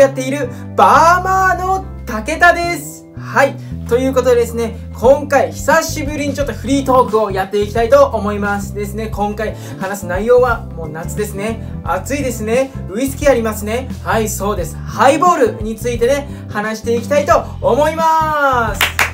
やっているバーマーの武田です。はい。ということでですね今回久しぶりにちょっとフリートークをやっていきたいと思います。ですね今回話す内容はもう夏ですね。暑いですね。ウイスキーありますね。はいそうです。ハイボールについてね話していきたいと思います。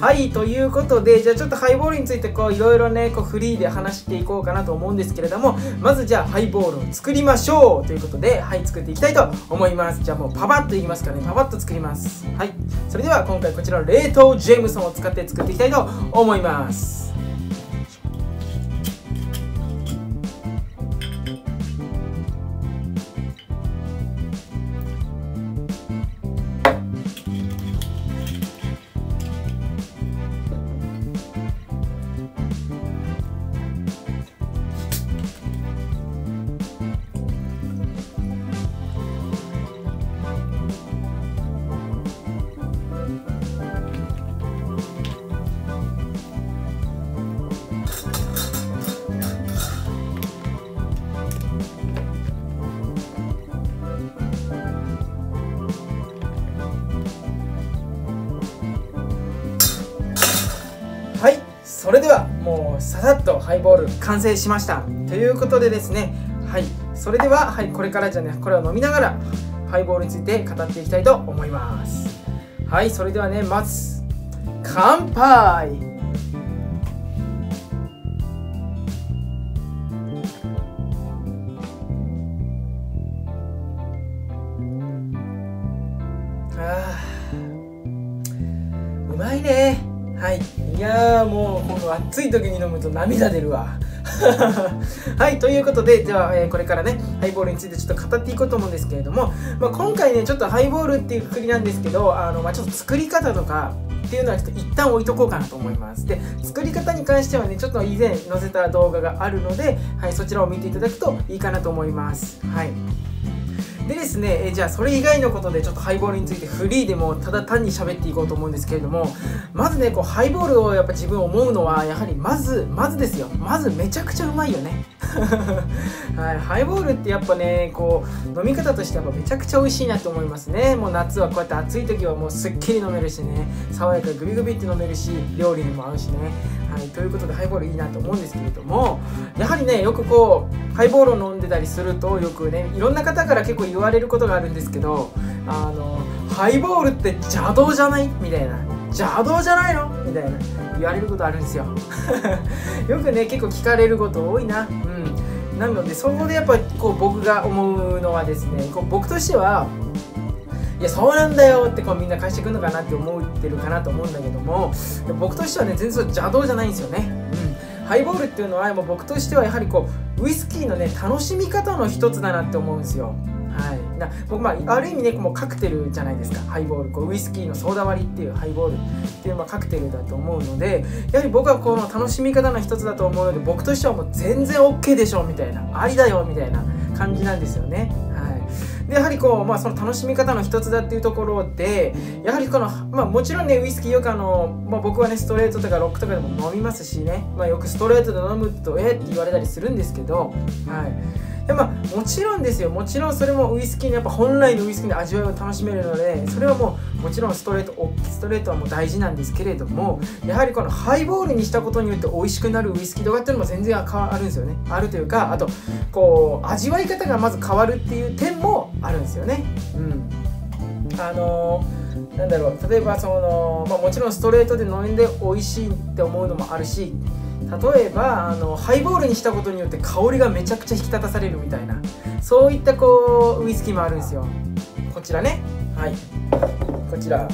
はいということでじゃあちょっとハイボールについてこういろいろねこうフリーで話していこうかなと思うんですけれどもまずじゃあハイボールを作りましょうということではい作っていきたいと思います。じゃあもうパパッといきますからね。パパッと作ります。はい。それでは今回こちら冷凍ジェームソンを使って作っていきたいと思います。それではもうささっとハイボール完成しました。ということでですねはい。それでは、はい、これからじゃねこれを飲みながらハイボールについて語っていきたいと思います。はいそれではねまず乾杯。あー。うまいね。はい。いやーもうこの暑い時に飲むと涙出るわ。はいということでじゃあ、えーこれからねハイボールについてちょっと語っていこうと思うんですけれども、まあ、今回ねちょっとハイボールっていうくくりなんですけどあの、まあ、ちょっと作り方とかっていうのはちょっと一旦置いとこうかなと思います。で作り方に関してはねちょっと以前載せた動画があるので、はい、そちらを見ていただくといいかなと思います。はい。でですね、えじゃあそれ以外のことでちょっとハイボールについてフリーでもただ単に喋っていこうと思うんですけれどもまずねこうハイボールをやっぱ自分思うのはやはりまずまずですよ。まずめちゃくちゃうまいよね。はい、ハイボールってやっぱねこう飲み方としてやっぱめちゃくちゃ美味しいなと思いますね。もう夏はこうやって暑い時はもうすっきり飲めるしね。爽やかグビグビって飲めるし料理にも合うしね。はいということでハイボールいいなと思うんですけれどもやはりねよくこうハイボールを飲んでたりするとよくねいろんな方から結構言われることがあるんですけどあのハイボールって邪道じゃない？みたいな。邪道じゃないの？みたいな。言われることあるんですよ。よくね結構聞かれること多いな。うん。なのでそこでやっぱこう僕が思うのはですねこう僕としてはいやそうなんだよってこうみんな返してくるのかなって思ってるかなと思うんだけども僕としてはね全然邪道じゃないんですよね、うん、ハイボールっていうのはもう僕としてはやはりこうウイスキーのね楽しみ方の一つだなって思うんですよ。はい、な僕まあある意味ねもうカクテルじゃないですか。ハイボール。こうウイスキーのソーダ割りっていうハイボールっていうまあカクテルだと思うのでやはり僕はこの楽しみ方の一つだと思うので僕としてはもう全然 OK でしょみたいな。ありだよみたいな感じなんですよね。でやはりこう、まあ、その楽しみ方の一つだっていうところでやはりこの、まあ、もちろんねウイスキーよくあの、まあ、僕はねストレートとかロックとかでも飲みますしね、まあ、よくストレートで飲むとえ？って言われたりするんですけど、はい。でまあ、もちろんですよ。もちろんそれもウイスキーのやっぱ本来のウイスキーの味わいを楽しめるのでそれはもうもちろんストレートストレートはもう大事なんですけれどもやはりこのハイボールにしたことによって美味しくなるウイスキーとかっていうのも全然あるんですよね。あるというかあとこう味わい方がまず変わるっていう点もあるんですよね。うん。あのーなんだろう例えばその、まあ、もちろんストレートで飲んで美味しいって思うのもあるし例えばあのハイボールにしたことによって香りがめちゃくちゃ引き立たされるみたいなそういったこうウイスキーもあるんですよ。こちらね。はい。こちら。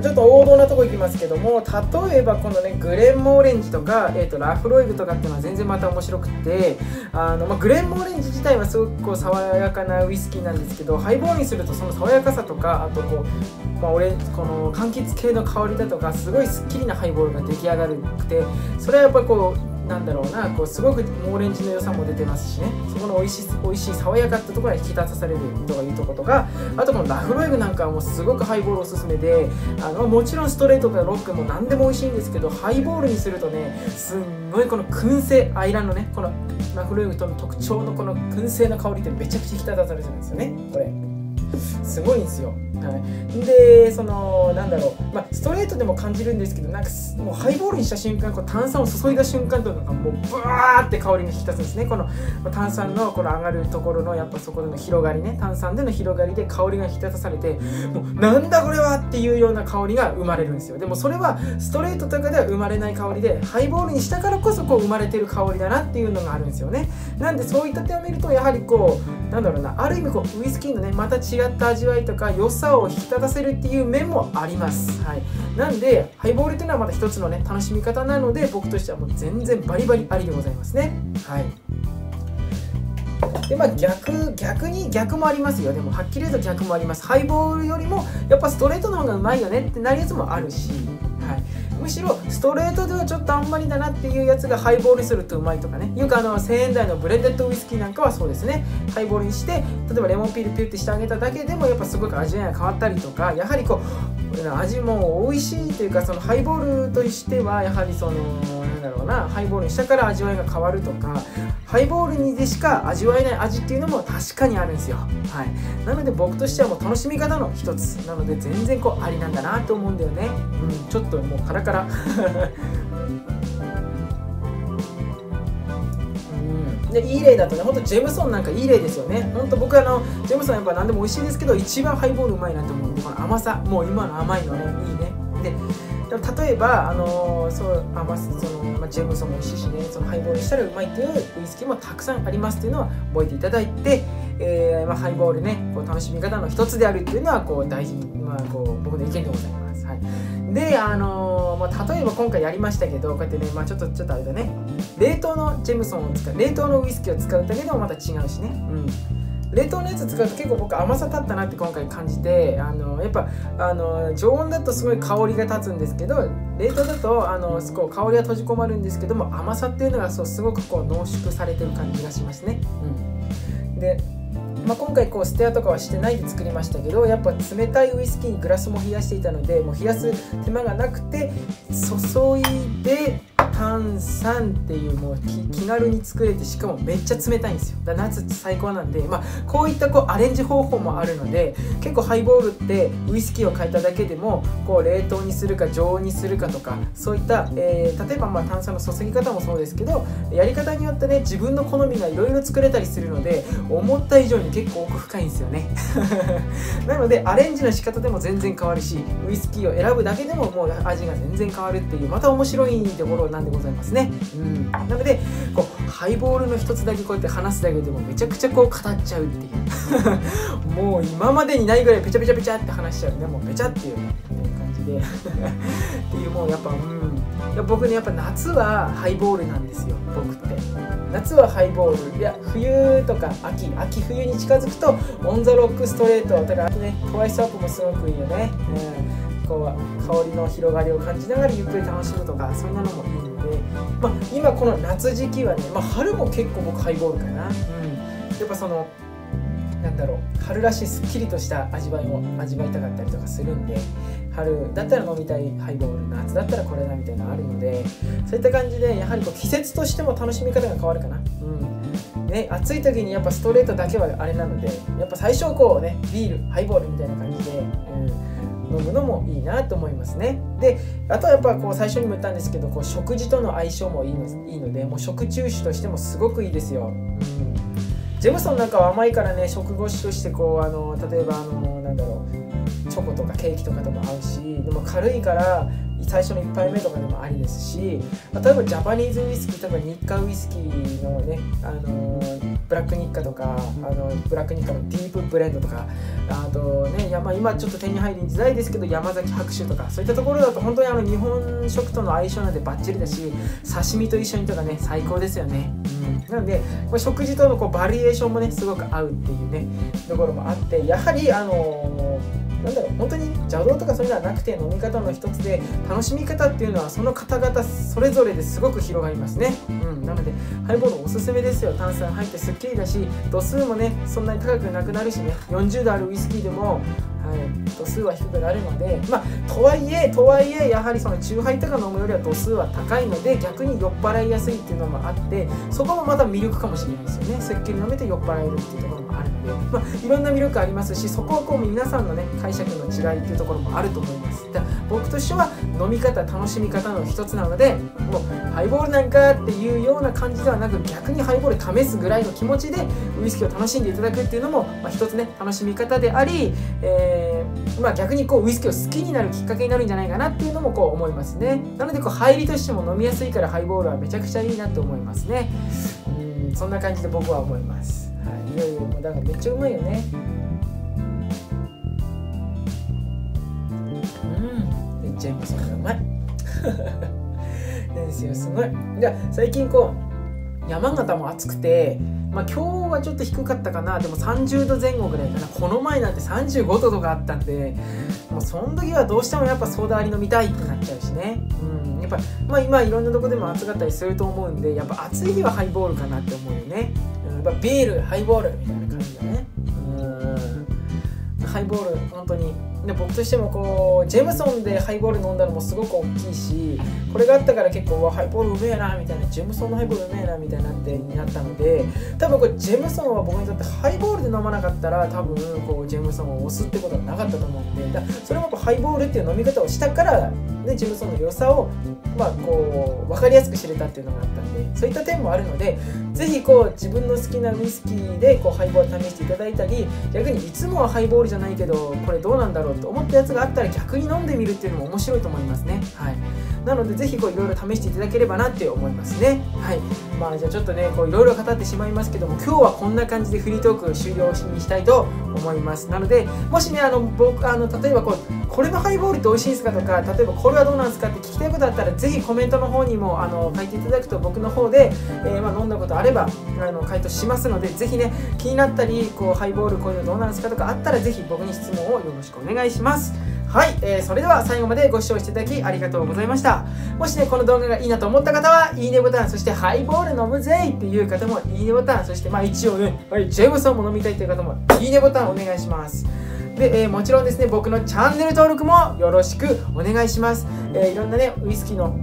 ちょっと王道なとこ行きますけども例えばこのねグレンモーレンジとか、えー、とラフロイグとかっていうのは全然また面白くてあの、まあ、グレンモーレンジ自体はすごくこう爽やかなウイスキーなんですけどハイボールにするとその爽やかさとかあとこう、まあ、俺この柑橘系の香りだとかすごいすっきりなハイボールが出来上がるくてそれはやっぱりこうなんだろうなこうすごくオレンジの良さも出てますしね。そこの美味しい美味しい爽やかってところに引き立たされるとかいうとことかあとこのラフロエグなんかはもうすごくハイボールおすすめであのもちろんストレートとかロックも何でも美味しいんですけどハイボールにするとねすんごいこの燻製アイランのねこのラフロエグとの特徴のこの燻製の香りってめちゃくちゃ引き立たされてるんですよね。これ。すごいんですよ。はい、でそのなんだろう、まあ、ストレートでも感じるんですけどなんかもうハイボールにした瞬間こう炭酸を注いだ瞬間というのがもうブワーって香りが引き立つんですねこの炭酸のこの上がるところのやっぱそこでの広がりね炭酸での広がりで香りが引き立たされてもうなんだこれはっていうような香りが生まれるんですよでもそれはストレートとかでは生まれない香りでハイボールにしたからこそこう生まれてる香りだなっていうのがあるんですよね。なんでそういった点を見るとやはりこうなんだろうなある意味こうウイスキーのねまた違った味わいとか良さを引き立たせるっていう面もあります、はい、なんでハイボールっていうのはまた一つのね楽しみ方なので僕としてはもう全然バリバリありでございますね。はい。でまあ逆逆に逆もありますよ。でもはっきり言うと逆もあります。ハイボールよりもやっぱストレートの方がうまいよねってなるやつもあるし、はい、むしろストレートではちょっとあんまりだなっていうやつがハイボールにするとうまいとかね。よくあの1000円台のブレンデッドウイスキーなんかはそうですね。ハイボールにして例えばレモンピールピュッてしてあげただけでもやっぱすごく味わいが変わったりとかやはりこう味も美味しいというかそのハイボールとしてはやはりそのなんだろうなハイボールにしたから味わいが変わるとかハイボールにでしか味わえない味っていうのも確かにあるんですよ。はい。なので僕としてはもう楽しみ方の一つ。なので全然こうありなんだなと思うんだよね。うん。ちょっともうカラカラ。でいい例だとね、ほんとジェムソンなんかいい例ですよね。ほんと僕あの、ジェムソンやっぱ何でも美味しいですけど、一番ハイボールうまいなと思う、この甘さ、もう今の甘いのね、いいね。で、でも例えば、あのそう甘その、まあ、ジェムソンも美味しいしね、そのハイボールしたらうまいっていうウイスキーもたくさんありますっていうのは覚えていただいて、えーまあ、ハイボールね、こう楽しみ方の一つであるっていうのはこう大事、まあ、こう僕の意見でございます。はい、で、あのまあ、例えば今回やりましたけど、こうやってね、まあ、ちょっとちょっとあれだね、冷凍のジェムソンを使う、冷凍のウイスキーを使うだけでもまた違うしね。うん冷凍のやつ使うと結構僕甘さ立ったなって今回感じてあのやっぱあの常温だとすごい香りが立つんですけど冷凍だとあのすごい香りは閉じ込まるんですけども甘さっていうのがそうすごくこう濃縮されてる感じがしますね。うん、でまあ、今回こうステアとかはしてないで作りましたけどやっぱ冷たいウイスキーにグラスも冷やしていたのでもう冷やす手間がなくて注いで炭酸っていうもう気軽に作れてしかもめっちゃ冷たいんですよ。だ夏って最高なんで、まあ、こういったこうアレンジ方法もあるので結構ハイボールってウイスキーを変えただけでもこう冷凍にするか常温にするかとかそういった、えー、例えばまあ炭酸の注ぎ方もそうですけどやり方によってね自分の好みがいろいろ作れたりするので思った以上に結構奥深いんですよね。なのでアレンジの仕方でも全然変わるしウイスキーを選ぶだけでももう味が全然変わるっていうまた面白いところなんでございますね、うん、なのでこうハイボールの一つだけこうやって話すだけでもめちゃくちゃこう語っちゃうっていう。もう今までにないぐらいペチャペチャペチャって話しちゃう。ねもうペチャっていうね。ていう感じで。っていうもうやっぱうん。僕ねやっぱ夏はハイボールなんですよ。僕って。夏はハイボール。いや冬とか秋。秋冬に近づくとオン・ザ・ロックストレート。とかあとねトワイスアップもすごくいいよね、うん、こう香りの広がりを感じながらゆっくり楽しむとかそんなのもいい。まあ、今この夏時期はね、まあ、春も結構僕ハイボールかな、うん、やっぱそのなんだろう春らしいすっきりとした味わいを味わいたかったりとかするんで春だったら飲みたいハイボール夏だったらこれだみたいなのあるのでそういった感じでやはりこう季節としても楽しみ方が変わるかな。うん。ね、暑い時にやっぱストレートだけはあれなのでやっぱ最初こうねビールハイボールみたいな感じで、うん、飲むのもいいなと思いますね。であとはやっぱこう最初にも言ったんですけどこう食事との相性もいいのいいのでもう食中酒としてもすごくいいですよ、うん。ジェムソンなんかは甘いからね食後酒としてこうあの例えばあのなんだろうチョコとかケーキとかとも合うしでも軽いから最初の1杯目とかでもありですしま例えばジャパニーズウイスキー例えば日課ウイスキーのねあのブラック日課とかあのブラック日課のディープブレンドとかあとねや、まあ、今ちょっと手に入りづらいですけど山崎白州とかそういったところだと本当にあの日本食との相性なんでバッチリだし刺身と一緒にとかね最高ですよね、うん、なので食事とのこうバリエーションもねすごく合うっていうねところもあってやはりあのーなんだろう本当に邪道とかそういうのはなくて飲み方の一つで楽しみ方っていうのはその方々それぞれですごく広がりますね、うん、なのでハイボールおすすめですよ。炭酸入ってすっきりだし度数もねそんなに高くなくなるしね。40度あるウイスキーでもはい、度数は低くなるので、まあ、とはいえとはいえやはりそのチューハイとか飲むよりは度数は高いので逆に酔っ払いやすいっていうのもあってそこもまた魅力かもしれないですよね。すっきり飲めて酔っ払えるっていうところもあるので、まあ、いろんな魅力ありますしそこはこう皆さんのね解釈の違いっていうところもあると思います。僕としては飲み方楽しみ方の一つなのでもうハイボールなんかっていうような感じではなく逆にハイボール試すぐらいの気持ちでウイスキーを楽しんでいただくっていうのも、まあ、一つね楽しみ方であり、えー、まあ、逆にこうウイスキーを好きになるきっかけになるんじゃないかなっていうのもこう思いますね。なのでこう入りとしても飲みやすいからハイボールはめちゃくちゃいいなと思いますね。うんそんな感じで僕は思います。いいよいよもうだからめっちゃうまいよね。うん。めっちゃ今それがうまい。ですよすごい。じゃ最近こう山形も暑くてまあ、今日はちょっと低かったかな。でも30度前後ぐらいかな。この前なんて35度とかあったんでもうその時はどうしてもやっぱソーダ割り飲みたいってなっちゃうしね。うん。やっぱまあ今いろんなとこでも暑かったりすると思うんでやっぱ暑い日はハイボールかなって思うよね、うん、やっぱビールハイボールみたいな感じだね。うん。ハイボール本当にで僕としてもこうジェムソンでハイボール飲んだのもすごく大きいしこれがあったから結構ハイボールうめえなみたいなジェムソンのハイボールうめえなみたいなってになったので多分これジェムソンは僕にとってハイボールで飲まなかったら多分こうジェムソンを押すってことはなかったと思うんでそれもハイボールっていう飲み方をしたからねジェムソンの良さをまあこう分かりやすく知れたっていうのがあったんでそういった点もあるので是非こう自分の好きなウイスキーでこうハイボール試していただいたり逆にいつもはハイボールじゃないけどこれどうなんだろうと思ったやつがあったら逆に飲んでみるっていうのも面白いと思いますね。はい。なのでぜひこういろいろ試していただければなって思いますね。はい。まあじゃあちょっとねこういろいろ語ってしまいますけども今日はこんな感じでフリートーク終了にしたいと思います。なのでもしねあの僕あの例えばこうこれのハイボールって美味しいんですかとか例えばこれはどうなんですかって聞きたいことあったらぜひコメントの方にもあの書いていただくと僕の方で、えー、まあ、飲んだことあればあの回答しますのでぜひね気になったりこうハイボールこういうのどうなんですかとかあったらぜひ僕に質問をよろしくお願いしますはい、えー、それでは最後までご視聴していただきありがとうございました。もしねこの動画がいいなと思った方はいいねボタンそしてハイボール飲むぜっていう方もいいねボタンそしてまあ一応ね、はい、ジェームソンも飲みたいっていう方もいいねボタンお願いします。で、えー、もちろんですね僕のチャンネル登録もよろしくお願いします、えー、いろんなねウイスキーの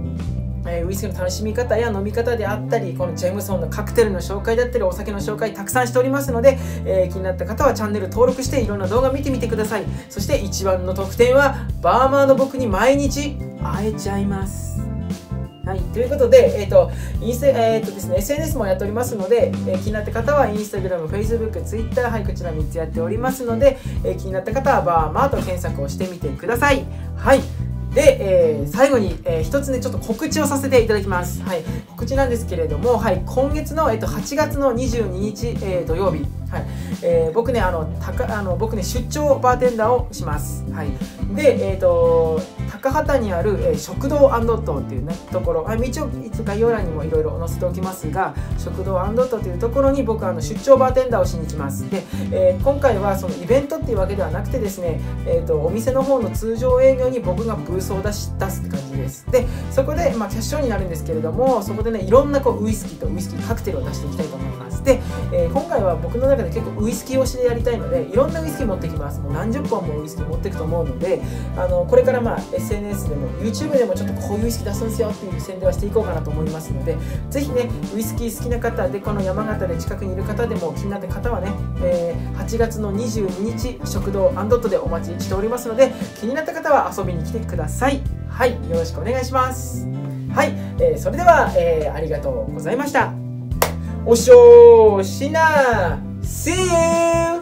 えウイスキーの楽しみ方や飲み方であったりこのジェームソンのカクテルの紹介だったりお酒の紹介たくさんしておりますので、えー、気になった方はチャンネル登録していろんな動画見てみてくださいそして一番の特典はバーマーの僕に毎日会えちゃいますはい、ということで、え、ー、と、インスえ、ー、とですね、SNS もやっておりますので、えー、気になった方は、インスタグラム、フェイスブック、ツイッター、はい、こちら3つやっておりますので、え気になった方は、バーマーと検索をしてみてください。はい。で、えー、最後に、えー、一つねちょっと告知をさせていただきます、はい、告知なんですけれども、はい、今月の、えーと、8月の22日、えー、土曜日、はい。えー、僕ねあのたかあの僕ね出張バーテンダーをします、はい、で、えーと、高畑にある、えー、食堂アンドットっていうねところ。あ一応概要欄にもいろいろ載せておきますが食堂アンドットというところに僕あの出張バーテンダーをしに来ます。で、えー、今回はそのイベントっていうわけではなくてですね、えーと、お店の方の通常営業に僕がブースを出し出すって感じです。でそこで、まあ、キャッシュオンになるんですけれどもそこでねいろんなこうウイスキーとウイスキーカクテルを出していきたいと思いますで、えー、今回は僕の中で結構ウイスキー推しでやりたいのでいろんなウイスキー持ってきます。もう何十本もウイスキー持っていくと思うのであのこれからまあ SNS でも YouTube でもちょっとこういうウイスキー出すんですよっていう宣伝はしていこうかなと思いますのでぜひねウイスキー好きな方でこの山形で近くにいる方でも気になった方はね、えー、8月の22日食堂アンドットでお待ちしておりますので気になった方は遊びに来てください。はいよろしくお願いします。はい、えー、それでは、えー、ありがとうございました。おしょーしな See you!